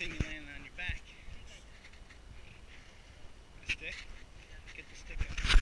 thing and landing on your back. Stick? Get the stick out.